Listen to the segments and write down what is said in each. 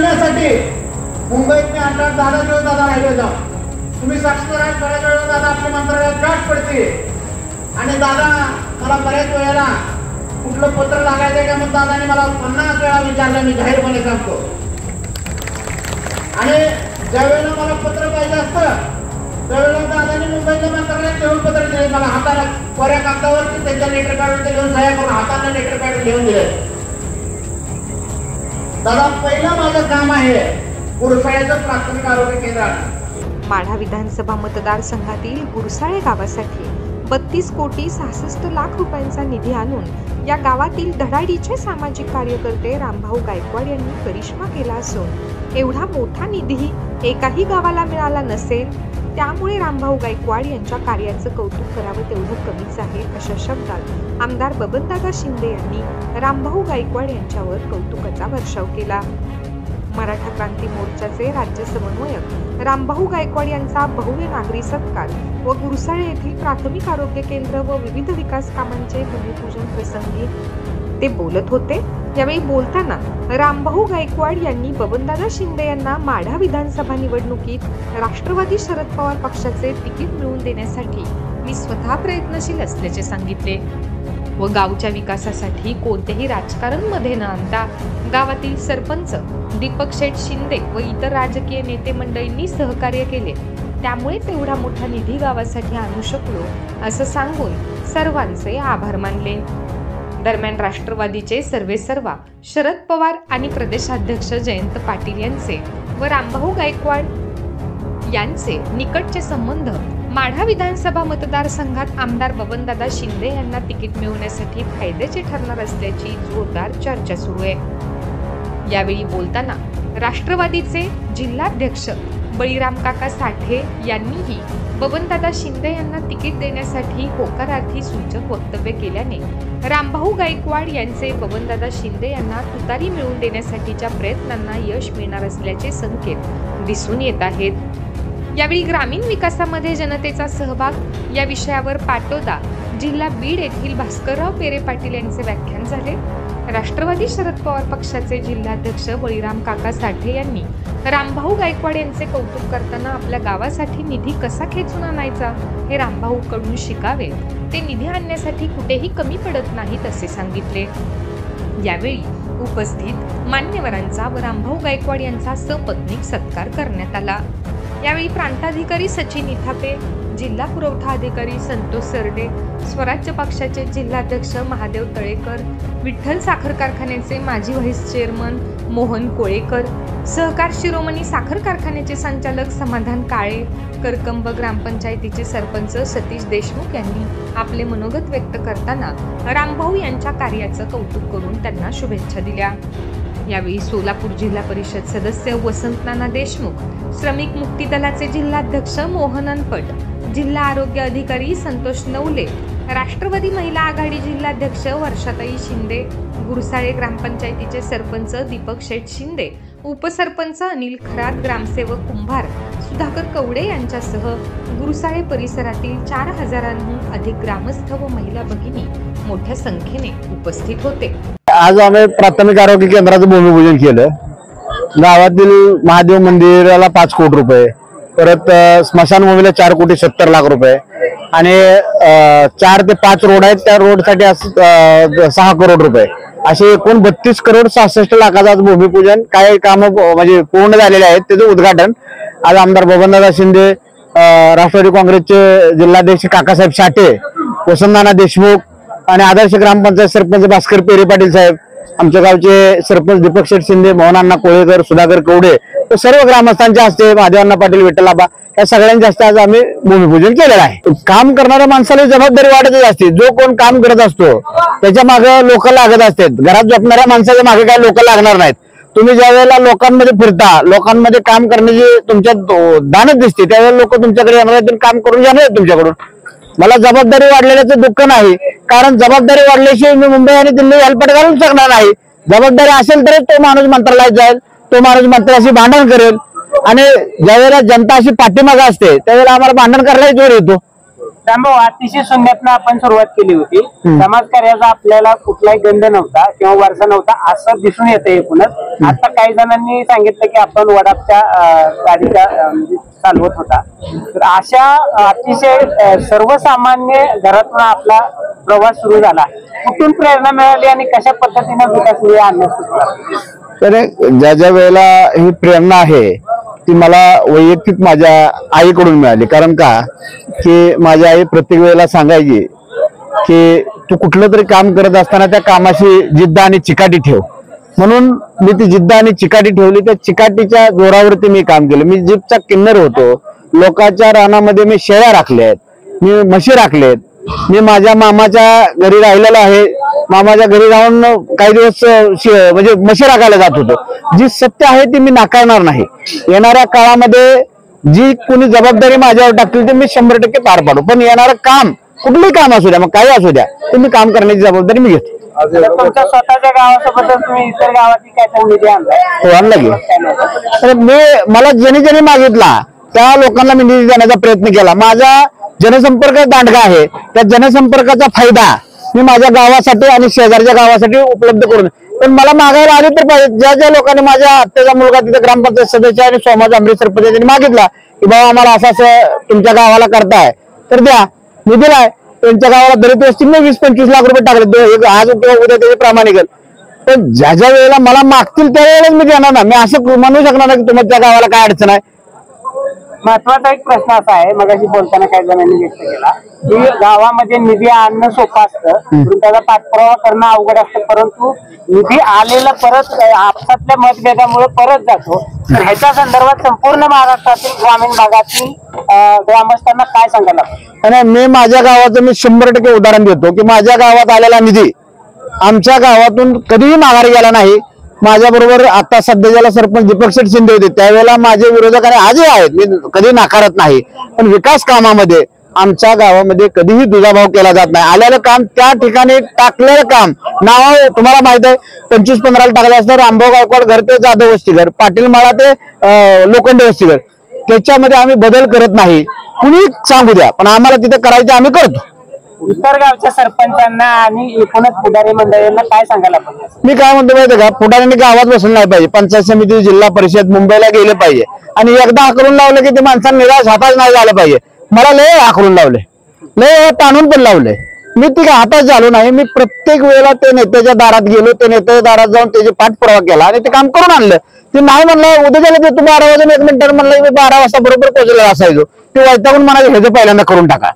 आणण्यासाठी मुंबईत मी आठ दादा दहा दादा राहिले जाऊ तुम्ही साक्षर आहात बऱ्याच वेळेला दादा आपल्या मंत्रालयात गाठ पडते आणि दादा मला बऱ्याच वेळेला कुठलं पत्र लागायचं का मग दादाने मला पन्नास वेळा विचारलं मी जाहीरपणे सांगतो. आणि ज्यावेळेला मला पत्र पाहिजे असतं त्यावेळेला दादाने मुंबईच्या मंत्रालयात लिहून पत्र दिले मला हाताला कोऱ्या कागदावरती त्यांच्या लेटर काढून ते लिहून सह्या करून हाताने लेटर काढून लिहून दिले दादा पहिलं माझं काम आहे गुरसाळ्याचं प्राथमिक आरोग्य केंद्र माढा विधानसभा मतदारसंघातील गुरसाळे गावासाठी बत्तीस कोटी सहासष्ट लाख रुपयांचा निधी आणून या गावातील धडाडीचे सामाजिक कार्यकर्ते रामभाऊ गायकवाड यांनी करिश्मा केला असून एवढा मोठा निधी एकाही गावाला मिळाला नसेल त्यामुळे रामभाऊ गायकवाड यांच्या कार्याचं कौतुक करावं तेवढं कमीच आहे अशा शब्दात आमदार बबनदादा शिंदे यांनी रामभाऊ गायकवाड यांच्यावर कौतुकाचा वर्षाव केला. मराठा क्रांती मोर्चाचे राज्य समन्वयक रामभाऊ गायकवाड यांचा भव्य नागरी सत्कार व गुरसाळे येथील प्राथमिक आरोग्य केंद्र व विविध विकास कामांचे भूमिपूजन प्रसंगी ते बोलत होते. यावेळी बोलताना रामभाऊ गायकवाड यांनी बबनदादा शिंदे यांना माढा विधानसभा निवडणुकीत राष्ट्रवादी शरद पवार पक्षाचे तिकीट मिळवून देण्यासाठी मी स्वतः प्रयत्नशील असल्याचे सांगितले. व गावच्या विकासासाठी कोणतेही राजकारणमध्ये न आणता गावातील सरपंच दीपक शेठ शिंदे व इतर राजकीय नेते मंडळींनी सहकार्य केले. त्यामुळे तेवढा मोठा निधी गावासाठी आणू शकलो असं सांगून सर्वांचे आभार मानले. दरम्यान राष्ट्रवादीचे सर्वेसर्वा शरद पवार आणि प्रदेशाध्यक्ष जयंत पाटील यांचे व रामभाऊ गायकवाड यांचे निकटचे संबंध. माढा विधानसभा मतदारसंघात आमदार बबनदादा शिंदे यांना तिकीट मिळवण्यासाठी फायद्याचे ठरणार असल्याची जोरदार चर्चा सुरू आहे. यावेळी बोलताना राष्ट्रवादीचे जिल्हाध्यक्ष बळीराम काका साठे यांनीही बबनदादा शिंदे यांना तिकीट देण्यासाठी होकारार्थी सूचक वक्तव्य केल्याने रामभाऊ गायकवाड यांचे बबनदादा शिंदे यांना तुतारी मिळवून देण्यासाठीच्या प्रयत्नांना यश मिळणार असल्याचे संकेत दिसून येत आहेत. यावेळी ग्रामीण विकासामध्ये जनतेचा सहभाग या विषयावर पाटोदा जिल्हा बीड येथील भास्करराव पेरे पाटील यांचे व्याख्यान झाले. राष्ट्रवादी शरद पवार पक्षाचे जिल्हाध्यक्ष बळीराम काका साठे यांनी रामभाऊ गायकवाड यांचे कौतुक करताना आपल्या गावासाठी निधी कसा खेचून आणायचा हे रामभाऊ कडून शिकावे. ते निधी आणण्यासाठी कुठेही कमी पडत नाहीत असे सांगितले. यावेळी उपस्थित मान्यवरांचा व रामभाऊ गायकवाड यांचा सपत्नीक सत्कार करण्यात आला. यावेळी प्रांताधिकारी सचिन इथापे जिल्हा पुरवठा अधिकारी संतोष सरडे स्वराज्य पक्षाचे जिल्हाध्यक्ष महादेव तळेकर विठ्ठल साखर कारखान्याचे माजी व्हाईस चेअरमन मोहन कोळेकर सहकार शिरोमणी साखर कारखान्याचे संचालक समाधान काळे करकंब ग्रामपंचायतीचे सरपंच सतीश देशमुख यांनी आपले मनोगत व्यक्त करताना रामभाऊ यांच्या कार्याचं कौतुक करून त्यांना शुभेच्छा दिल्या. यावेळी सोलापूर जिल्हा परिषद सदस्य वसंतनाना देशमुख श्रमिक मुक्ती दलाचे जिल्हाध्यक्ष मोहन अनपट जिल्हा आरोग्य अधिकारी संतोष नवले राष्ट्रवादी महिला आघाडी जिल्हाध्यक्ष वर्षाताई शिंदे गुरसाळे ग्रामपंचायतीचे सरपंच दीपक शेठ शिंदे उपसरपंच अनिल खरात ग्रामसेवक कुंभार सुधाकर कवडे यांच्यासह गुरुसाळे परिसरातील चार हजारांहून अधिक ग्रामस्थ व महिला भगिनी मोठ्या संख्येने उपस्थित होते. आज आम्ही प्राथमिक आरोग्य केंद्राचं भूमिपूजन केलं. गावातील महादेव मंदिराला पाच कोटी रुपये परत स्मशानभूमीला चार कोटी सत्तर लाख रुपये आणि चार ते पाच रोड आहेत त्या रोडसाठी असं, सहा करोड रुपये. असे एकूण बत्तीस करोड सहासष्ट लाखाचं आज भूमिपूजन काय काम म्हणजे पूर्ण झालेले आहेत त्याचं उद्घाटन. आज आमदार बबनदादा शिंदे राष्ट्रवादी काँग्रेसचे जिल्हाध्यक्ष काकासाहेब साठे वसंतनाना देशमुख आणि आदर्श ग्रामपंचायत सरपंच भास्कर पेरे पाटील साहेब आमच्या गावचे सरपंच दीपक शेठ शिंदे मोहनांना कोळेकर सुधाकर कवडे तर सर्व ग्रामस्थांच्या हस्ते महादेवांना पाटील विठ्ठलाबा या सगळ्यांच्या हस्ते आज आम्ही भूमिपूजन केलेलं आहे. काम करणाऱ्या माणसाला जबाबदारी वाटतच असते. जो कोण काम करत असतो त्याच्यामागे लोक लागत असतात. घरात झोपणाऱ्या माणसाच्या मागे काय लोक लागणार नाहीत. तुम्ही ज्या वेळेला लोकांमध्ये फिरता लोकांमध्ये काम करण्याची तुमच्या दानच दिसते त्यावेळेला लोक तुमच्याकडे येणार काम करून जाणार तुमच्याकडून. मला जबाबदारी वाढलेल्याचं दुःख नाही. कारण जबाबदारी वाढल्याशिवाय मी मुंबई आणि दिल्ली हेल्पट घालून शकणार नाही. जबाबदारी असेल तरच तो माणूस मंत्रालयात जाईल तो माणूस मंत्र्याशी भांडण करेल. आणि ज्यावेळेला जनता अशी पाठीमागा असते त्यावेळेला आम्हाला भांडण करायला जोर येतो. अतिशय शून्यातनं आपण सुरुवात केली होती. हम्म. समाजकार्याचा आपल्याला कुठलाही गंध नव्हता किंवा वारसा नव्हता असं दिसून येतं एकूणच. आता काही जणांनी सांगितलं की आपण वडापच्या गाडीचा चालवत होता. तर अशा अतिशय सर्वसामान्य घरातून आपला प्रवास सुरू झाला. कुठून प्रेरणा मिळाली आणि कशा पद्धतीने विकास हे आणण्यास तर ज्या ज्या वेळेला ही प्रेरणा आहे ती मला वैयक्तिक माझ्या आईकडून मिळाली. कारण का? की माझी आई प्रत्येक वेळेला सांगायची की तू कुठलं तरी काम करत असताना त्या कामाशी जिद्द आणि चिकाटी ठेव. म्हणून मी ती जिद्द आणि चिकाटी ठेवली. त्या चिकाटीच्या जोरावरती मी काम केलं. मी जीपचा किन्नर होतो. लोकांच्या रानामध्ये मी शेळ्या राखल्या आहेत. मी म्हशी राखलेत मी माझ्या मामाच्या घरी राहिलेलो आहे. मामाच्या घरी राहून काही दिवस म्हणजे म्हशी राखायला जात होतो. जी सत्य आहे ती मी नाकारणार नाही. येणाऱ्या काळामध्ये जी कोणी जबाबदारी माझ्यावर टाकतील ते मी शंभर टक्के पार पाडू. पण येणारं काम कुठलंही काम असू द्या मग काही असू द्या ते मी काम करण्याची जबाबदारी मी घेतो. तुमच्या स्वतःच्या गावासोबतच तुम्ही इतर गावाची काय तर निधी आणलाय हो आणलं की. तर मी मला ज्याने ज्याने मागितला त्या लोकांना मी निधी देण्याचा प्रयत्न केला. माझा जनसंपर्क दांडगा आहे. त्या जनसंपर्काचा फायदा मी माझ्या गावासाठी आणि शेजारच्या गावासाठी उपलब्ध करून. पण मला मागायला आले तर पाहिजे. ज्या ज्या लोकांनी माझ्या आत्याचा मुलगा तिथे ग्रामपंचायत सदस्य आणि सोमाज अमृतसर सरपंच यांनी मागितला की बाबा आम्हाला असं असं तुमच्या गावाला करताय. तर द्या. मी दिलाय. त्यांच्या गावाला दलित वस्तीने वीस पंचवीस लाख रुपये टाकले. आज किंवा उद्या त्याचे प्रामाणिक पण ज्या ज्या वेळेला मला मागतील त्यावेळेला मी देणार ना मी असं म्हणू शकणार ना की तुमच्या गावाला काय अडचण आहे. महत्त्वाचा एक प्रश्न असा आहे मगाशी बोलताना काही जणांनी व्यक्त केला की गावामध्ये निधी आणणं सोपं असतं त्याचा पाठपुरावा करणं अवघड असतं परंतु निधी आलेला परत आपसातल्या मतभेदामुळे परत जातो तर ह्याच्या संदर्भात संपूर्ण महाराष्ट्रातील ग्रामीण भागातील ग्रामस्थांना काय सांगायला? आणि मी माझ्या गावाचं मी शंभर टक्के उदाहरण देतो की माझ्या गावात आलेला निधी आमच्या गावातून कधीही माघारी गेला नाही माझ्याबरोबर आता सध्या ज्याला सरपंच दीपक शेठ शिंदे होते त्यावेळेला माझे विरोधक आणि आजही आहेत. मी कधी नाकारत नाही. पण विकास कामामध्ये आमच्या गावामध्ये कधीही दुजाभाव केला जात नाही. आलेलं काम त्या ठिकाणी टाकलेलं काम नाव तुम्हाला माहीत आहे पंचवीस पंधराला टाकलं असतं रामभाऊ गायकवाड घर ते जाधव वस्तीघर पाटील माळा ते लोखंडे वस्तीघर. त्याच्यामध्ये आम्ही बदल करत नाही. कुणी सांगू द्या पण आम्हाला तिथे करायचं आम्ही करतो. इतर गावच्या सरपंचांना आणि एकूणच पुढारी मंडळींना काय सांगायला पाहिजे मी काय म्हणतो माहिती का? पुढाऱ्यांनी गावात बसून नाही पाहिजे. पंचायत समिती जिल्हा परिषद मुंबईला गेले पाहिजे. आणि एकदा आकरून लावलं की ते माणसांना निराश हाताच नाही झालं पाहिजे. मला लय आकरून लावले. लय ताणून पण लावले. मी ती काय हातात झालो नाही. मी प्रत्येक वेळेला ते नेत्याच्या दारात गेलो ते नेत्याच्या दारात जाऊन त्याचे पाठपुरावा केला आणि ते काम करून आणलं. ते नाही म्हणलं उद्या गेलं ते तू बारा वाजून एक मिनिटात म्हणलं मी बारा वाजता बरोबर पोहोचलेला असायचो. ते वैतागून म्हणाले हे जे पहिल्यांदा करून टाका.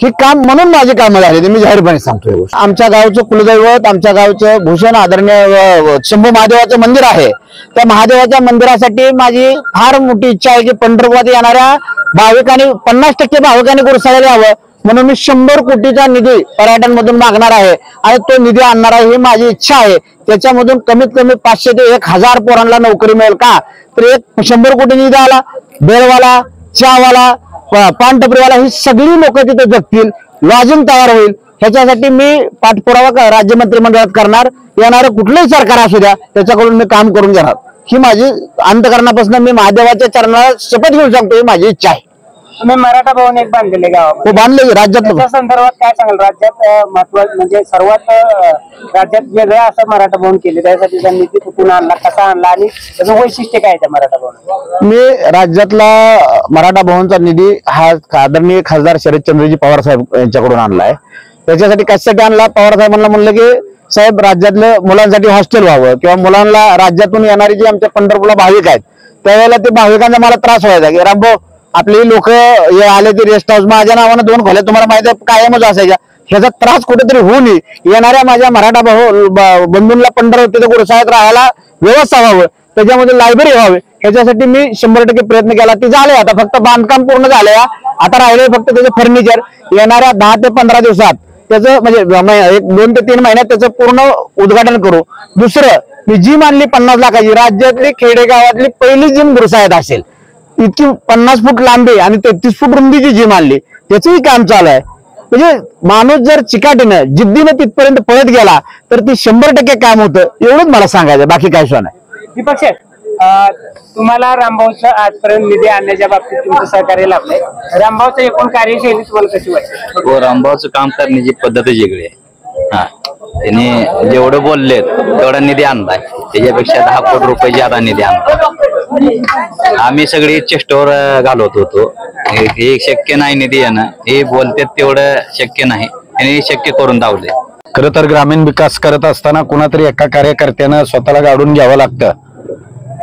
ही काम म्हणून माझी कामं झाले ते मी जाहीरपणे सांगतोय आमच्या गावचं कुलदैवत आमच्या गावचं भूषण आदरणीय शंभू महादेवाचं मंदिर आहे. त्या महादेवाच्या मंदिरासाठी माझी फार मोठी इच्छा आहे की पंढरपुरात येणाऱ्या भाविकांनी पन्नास टक्के भाविकांनी गुरुसाळ्याला यावं. म्हणून मी शंभर कोटीचा निधी पर्यटन मधून मागणार आहे आणि तो निधी आणणार आहे ही माझी इच्छा आहे. त्याच्यामधून कमीत कमी पाचशे ते एक हजार पोरांना नोकरी मिळेल का? तर एक शंभर कोटी निधी आला. बेळवाला चहावाला पानटपरीवाला ही सगळी लोक तिथे जगतील लॉजिंग तयार होईल. ह्याच्यासाठी मी पाठपुरावा राज्य मंत्रिमंडळात करणार. येणारं कुठलंही सरकार असू द्या त्याच्याकडून मी काम करून घेणार. ही माझी अंतकरणापासून मी महादेवाच्या चरणाला शपथ घेऊन सांगतो ही माझी इच्छा आहे. तुम्ही मराठा भवन एक बांधलेले गावामध्ये तो बांधले की राज्यातलं त्याच्या संदर्भात काय सांगाल? राज्यात महत्वाचं म्हणजे सर्वात अं, राज्यात वेगळं असं मराठा भवन केले. त्यासाठी त्यांनी निधी कुठून आणला कसा आणला आणि त्याचं वैशिष्ट्य काय आहे त्या मराठा भवन मी राज्यातला मराठा भवनचा निधी हा आदरणीय खासदार शरदचंद्रजी पवार साहेब यांच्याकडून आणलाय. त्याच्यासाठी कशासाठी आणला? पवार साहेबांना म्हणलं की साहेब राज्यातल्या मुलांसाठी हॉस्टेल व्हावं किंवा मुलांना राज्यातून येणारी जी आमच्या पंढरपूरला भाविक आहेत त्यावेळेला ते भाविकांचा मला त्रास व्हायचा की रामभाऊ आपली लोक आले ते रेस्ट हाऊस माझ्या नावानं दोन खोल्या तुम्हाला माहिती आहे कायमच असायच्या. ह्याचा त्रास कुठेतरी होऊ नये. येणाऱ्या माझ्या मराठा भाऊ ब- बंधूंना पंढर तिथे गुरुसाहेब राहायला व्यवस्था व्हावं. त्याच्यामध्ये लायब्ररी व्हावी. ह्याच्यासाठी मी शंभर टक्के प्रयत्न केला. ते झाले आता फक्त बांधकाम पूर्ण झाले आता राहिले फक्त त्याचं फर्निचर येणाऱ्या दहा ते पंधरा दिवसात त्याचं म्हणजे एक दोन ते तीन महिन्यात त्याचं पूर्ण उद्घाटन करू. दुसरं मी जिम आणली पन्नास लाखाची राज्यातली खेडेगावातली पहिली जिम गुरुसाहेब असेल. इतकी पन्नास फूट लांबी आणि तेहतीस फूट रुंदीची जिम आणली त्याचंही काम चालू आहे. म्हणजे माणूस जर चिकाटीनं जिद्दीनं तिथपर्यंत पळत गेला तर ती शंभर टक्के काम होतं एवढंच मला सांगायचं बाकी काय नाही दीपक शेठ अं, तुम्हाला रामभाऊचं आजपर्यंत निधी आणण्याच्या बाबतीत तुमचं सहकार्य लाभलंय. रामभाऊचं एकूण कार्यशैली तुम्हाला कशी वाटते हो रामभाऊचं काम करण्याची पद्धतच वेगळी आहे. हा त्यांनी जेवढं बोललेत तेवढा निधी आणलाय. त्याच्यापेक्षा दहा कोटी रुपये ज्यादा निधी आणला आम्ही सगळी चेष्टोवर घालवत होतो. हे शक्य नाही निधी येणं हे बोलतात तेवढं शक्य नाही. आणि शक्य करून धावले. खरं तर ग्रामीण विकास करत असताना कुणातरी एका कार्यकर्त्यानं स्वतःला गाडून घ्यावं लागतं.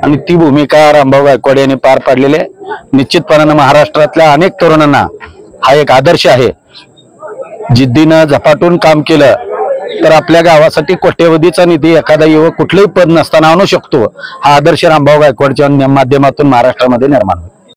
आणि ती भूमिका रामभाऊ गायकवाड यांनी पार पाडलेली आहे. निश्चितपणानं महाराष्ट्रातल्या अनेक तरुणांना हा एक आदर्श आहे. जिद्दीनं झपाटून काम केलं तर आपल्या गावासाठी कोट्यवधीचा निधी एखादा युवक कुठलंही पद नसताना आणू शकतो. हा आदर्श रामभाऊ गायकवाडच्या माध्यमातून महाराष्ट्रामध्ये निर्माण होईल